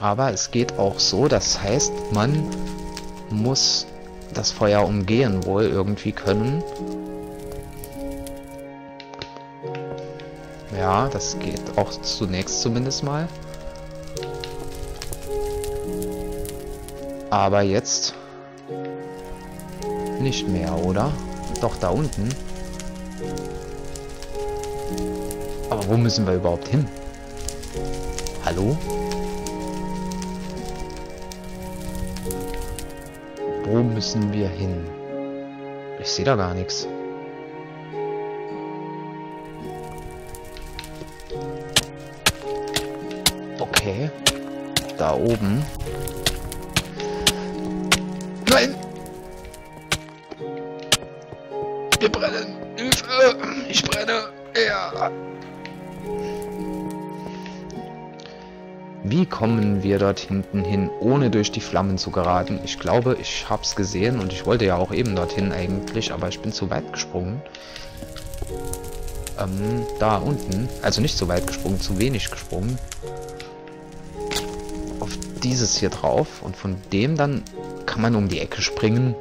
Aber es geht auch so, das heißt, man muss das Feuer umgehen wohl irgendwie können. Ja, das geht auch zunächst zumindest mal. Aber jetzt nicht mehr, oder? Doch, da unten. Aber wo müssen wir überhaupt hin? Hallo? Wo müssen wir hin? Ich sehe da gar nichts. Okay. Da oben. Nein! Wir brennen! Hilfe! Ich brenne! Ja! Wie kommen wir dort hinten hin, ohne durch die Flammen zu geraten? Ich glaube, ich habe es gesehen und ich wollte ja auch eben dorthin eigentlich, aber ich bin zu weit gesprungen. Ähm, da unten, also nicht zu weit gesprungen, zu wenig gesprungen. Auf dieses hier drauf und von dem dann kann man um die Ecke springen.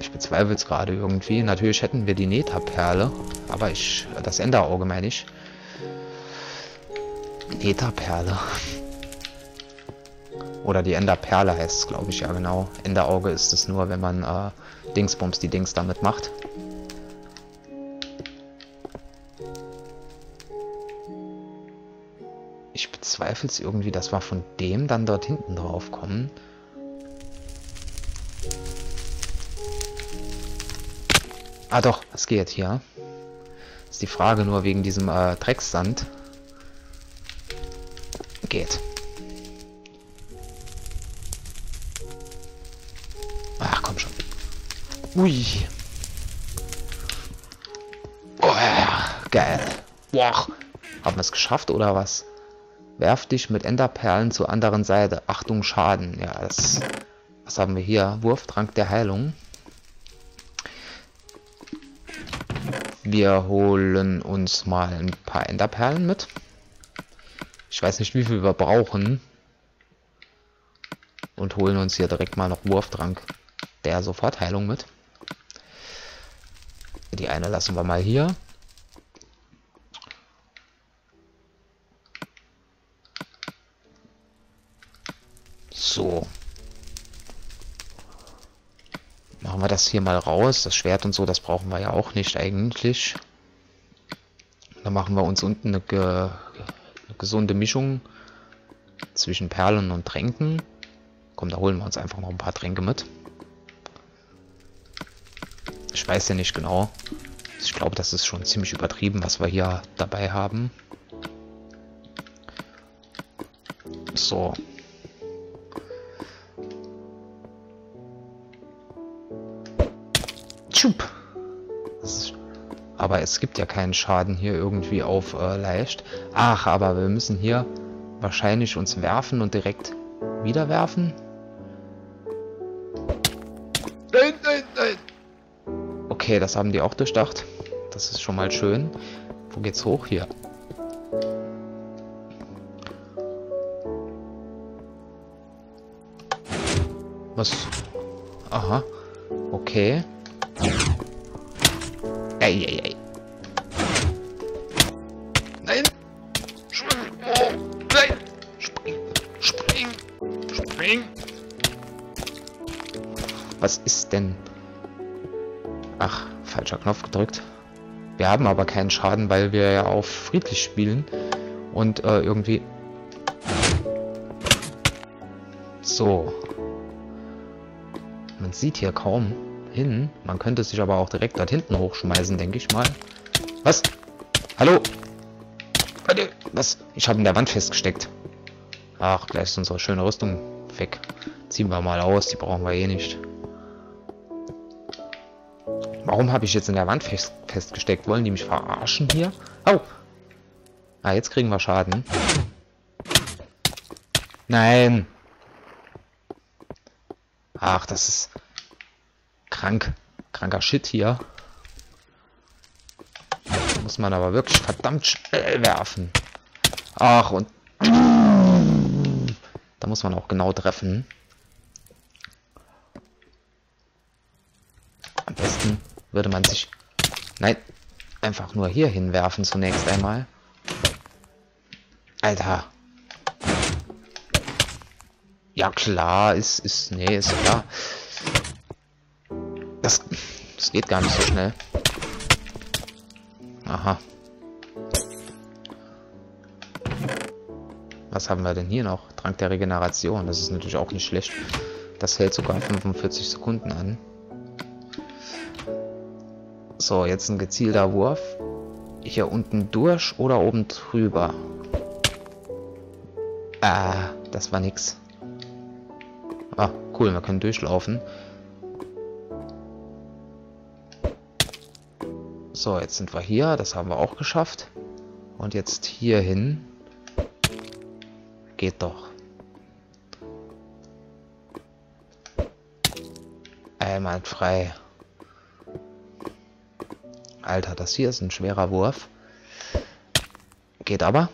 Ich bezweifle es gerade irgendwie. Natürlich hätten wir die Neta-Perle, aber ich, das Enderauge meine ich. Enderperle. Oder die Enderperle heißt es, glaube ich, ja genau. Enderauge ist es nur, wenn man äh, Dingsbums die Dings damit macht. Ich bezweifle es irgendwie, dass wir von dem dann dort hinten drauf kommen. Ah doch, es geht hier. Ist die Frage nur wegen diesem äh, Drecksand geht. Ach, komm schon. Ui. Oh, geil. Boah. Haben wir es geschafft oder was? Werf dich mit Enderperlen zur anderen Seite. Achtung, Schaden. Ja, das... Was haben wir hier? Wurftrank der Heilung. Wir holen uns mal ein paar Enderperlen mit. Ich weiß nicht, wie viel wir brauchen. Und holen uns hier direkt mal noch Wurftrank der Sofortheilung mit. Die eine lassen wir mal hier. So. Machen wir das hier mal raus. Das Schwert und so, das brauchen wir ja auch nicht eigentlich. Dann machen wir uns unten eine eine gesunde Mischung zwischen Perlen und Tränken. Komm, da holen wir uns einfach noch ein paar Tränke mit. Ich weiß ja nicht genau. Ich glaube, das ist schon ziemlich übertrieben, was wir hier dabei haben. So. Tschup. Aber es gibt ja keinen Schaden hier irgendwie auf äh, leicht. Ach, aber wir müssen hier wahrscheinlich uns werfen und direkt wieder werfen. Nein, nein, nein. Okay, das haben die auch durchdacht. Das ist schon mal schön. Wo geht's hoch hier? Was? Aha. Okay. Eieiei. Nein! Oh, nein! Spring! Spring! Spring! Was ist denn? Ach, falscher Knopf gedrückt. Wir haben aber keinen Schaden, weil wir ja auf friedlich spielen. Und äh, irgendwie... So. Man sieht hier kaum hin. Man könnte sich aber auch direkt dort hinten hochschmeißen, denke ich mal. Was? Hallo? Was? Ich habe in der Wand festgesteckt. Ach, gleich ist unsere schöne Rüstung weg. Ziehen wir mal aus, die brauchen wir eh nicht. Warum habe ich jetzt in der Wand fest festgesteckt? Wollen die mich verarschen hier? Au! Ah, jetzt kriegen wir Schaden. Nein! Ach, das ist krank. Kranker Shit hier. Muss man aber wirklich verdammt schnell werfen. Ach, und... Da muss man auch genau treffen. Am besten würde man sich... Nein, einfach nur hier hinwerfen zunächst einmal. Alter. Ja klar, ist, ist, nee, ist klar. Geht gar nicht so schnell. Aha. Was haben wir denn hier noch? Trank der Regeneration. Das ist natürlich auch nicht schlecht. Das hält sogar 45 Sekunden an. So, jetzt ein gezielter Wurf. Hier unten durch oder oben drüber? Ah, das war nix. Ah, cool, wir können durchlaufen. So, jetzt sind wir hier. Das haben wir auch geschafft. Und jetzt hier hin. Geht doch. Einmal frei. Alter, das hier ist ein schwerer Wurf. Geht aber.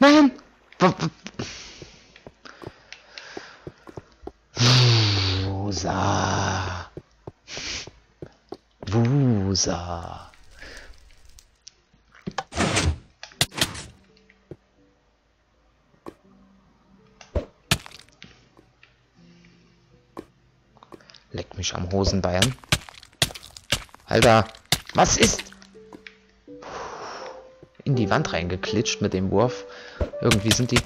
Nein! Wusa. Wusa. Leck mich am Hosenbein. Alter, was ist? In die Wand reingeklitscht mit dem Wurf. Irgendwie sind die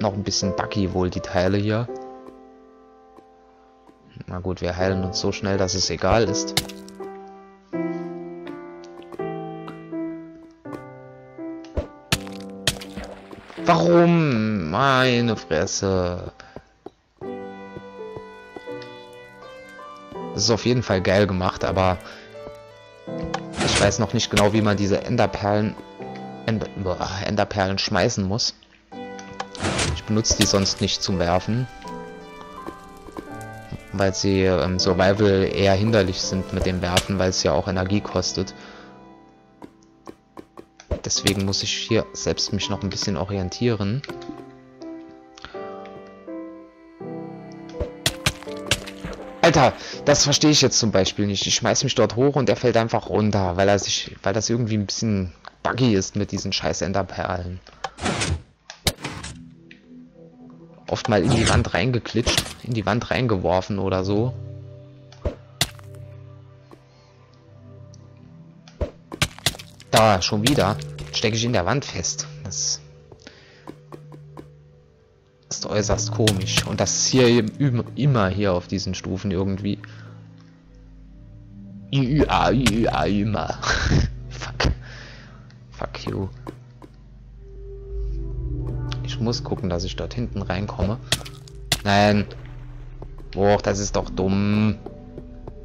noch ein bisschen buggy wohl, die Teile hier. Na gut, wir heilen uns so schnell, dass es egal ist. Warum? Meine Fresse. Das ist auf jeden Fall geil gemacht, aber ich weiß noch nicht genau, wie man diese Enderperlen Ender, Enderperlen schmeißen muss. Ich benutze die sonst nicht zum Werfen. Weil sie im Survival eher hinderlich sind mit dem Werfen, weil es ja auch Energie kostet. Deswegen muss ich hier selbst mich noch ein bisschen orientieren. Alter, das verstehe ich jetzt zum Beispiel nicht. Ich schmeiß mich dort hoch und er fällt einfach runter, weil er sich, weil das irgendwie ein bisschen buggy ist mit diesen scheiß Enderperlen. Mal in die Wand reingeklitscht, in die Wand reingeworfen oder so. Da, schon wieder. Stecke ich in der Wand fest. Das ist äußerst komisch. Und das ist hier immer hier auf diesen Stufen irgendwie. Ja, ja, immer. Fuck. Fuck you. Ich muss gucken, dass ich dort hinten reinkomme. Nein. Boah, das ist doch dumm.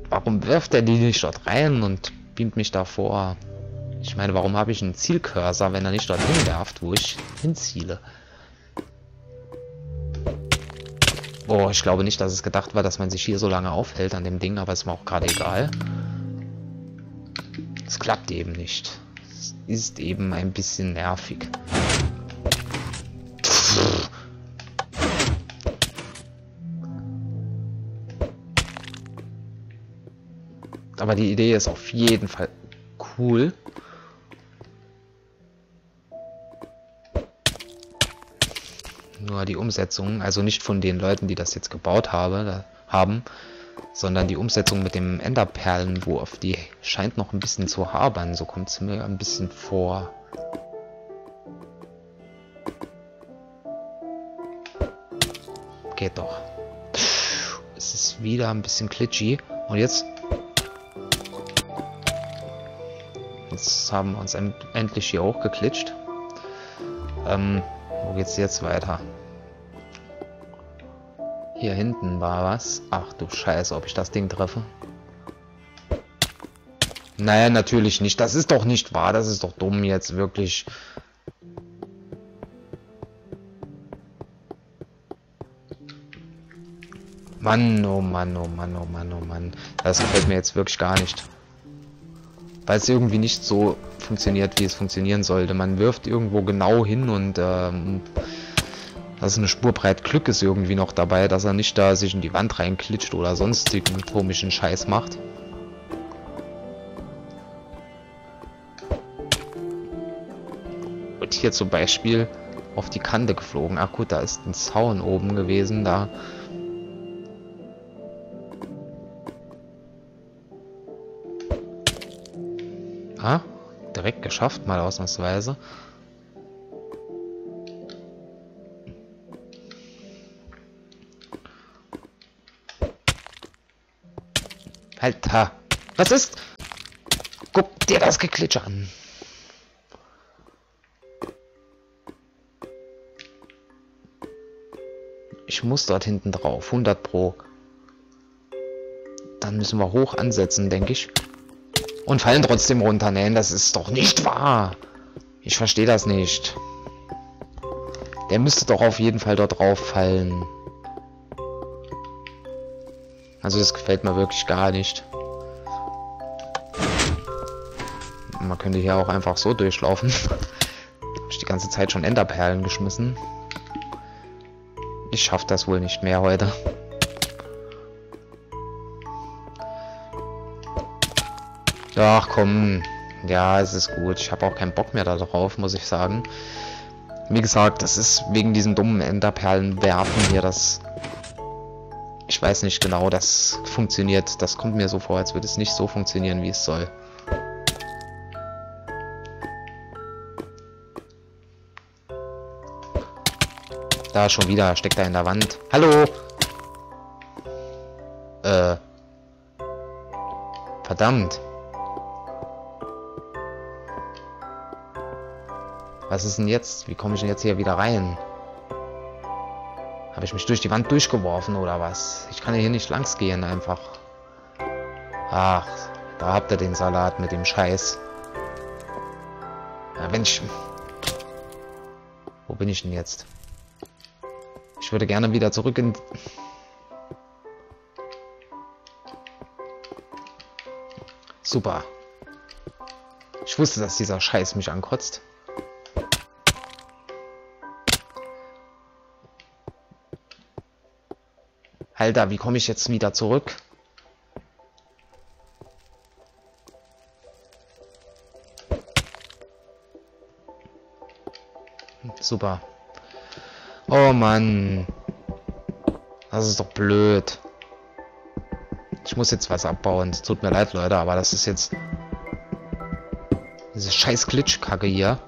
Warum wirft er die nicht dort rein und beamt mich davor? Ich meine, warum habe ich einen Zielcursor, wenn er nicht dorthin werft, wo ich hinziele? Oh, ich glaube nicht, dass es gedacht war, dass man sich hier so lange aufhält an dem Ding, aber ist mir auch gerade egal. Es klappt eben nicht. Es ist eben ein bisschen nervig. Aber die Idee ist auf jeden Fall cool. Nur die Umsetzung, also nicht von den Leuten, die das jetzt gebaut habe, haben, sondern die Umsetzung mit dem Enderperlenwurf, die scheint noch ein bisschen zu habern, so kommt es mir ein bisschen vor. Geht doch. Es ist wieder ein bisschen glitchy. Und jetzt... Jetzt haben wir uns endlich hier hochgeklitscht. Ähm, wo geht's jetzt weiter? Hier hinten war was. Ach du Scheiße, ob ich das Ding treffe. Naja, natürlich nicht. Das ist doch nicht wahr. Das ist doch dumm jetzt, wirklich. Mann, oh Mann, oh Mann, oh Mann, oh Mann. Das gefällt mir jetzt wirklich gar nicht. Weil es irgendwie nicht so funktioniert, wie es funktionieren sollte. Man wirft irgendwo genau hin und ähm, das ist eine Spur breit Glück ist irgendwie noch dabei, dass er nicht da sich in die Wand reinklitscht oder sonstigen komischen Scheiß macht. Und hier zum Beispiel auf die Kante geflogen. Ach gut, da ist ein Zaun oben gewesen, da Ah, direkt geschafft, mal ausnahmsweise. Alter, was ist? Guck dir das Geklitsche an. Ich muss dort hinten drauf, 100 pro. Dann müssen wir hoch ansetzen, denke ich. Und fallen trotzdem runter. Nein, das ist doch nicht wahr. Ich verstehe das nicht. Der müsste doch auf jeden Fall dort drauf fallen. Also das gefällt mir wirklich gar nicht. Man könnte hier auch einfach so durchlaufen. Hab ich die ganze Zeit schon Enderperlen geschmissen. Ich schaff das wohl nicht mehr heute. Ach komm, ja, es ist gut. Ich habe auch keinen Bock mehr darauf, muss ich sagen. Wie gesagt, das ist wegen diesen dummen Enderperlen werfen hier das... Ich weiß nicht genau, das funktioniert. Das kommt mir so vor, als würde es nicht so funktionieren, wie es soll. Da schon wieder, steckt er in der Wand. Hallo! Äh. Verdammt. Was ist denn jetzt? Wie komme ich denn jetzt hier wieder rein? Habe ich mich durch die Wand durchgeworfen oder was? Ich kann hier nicht langs gehen einfach. Ach, da habt ihr den Salat mit dem Scheiß. Ja, wenn ich... Wo bin ich denn jetzt? Ich würde gerne wieder zurück in... Super. Ich wusste, dass dieser Scheiß mich ankotzt. Alter, wie komme ich jetzt wieder zurück? Super. Oh Mann. Das ist doch blöd. Ich muss jetzt was abbauen. Es tut mir leid, Leute, aber das ist jetzt... Diese scheiß Glitchkacke hier.